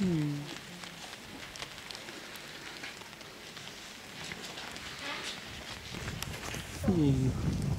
嗯。嗯。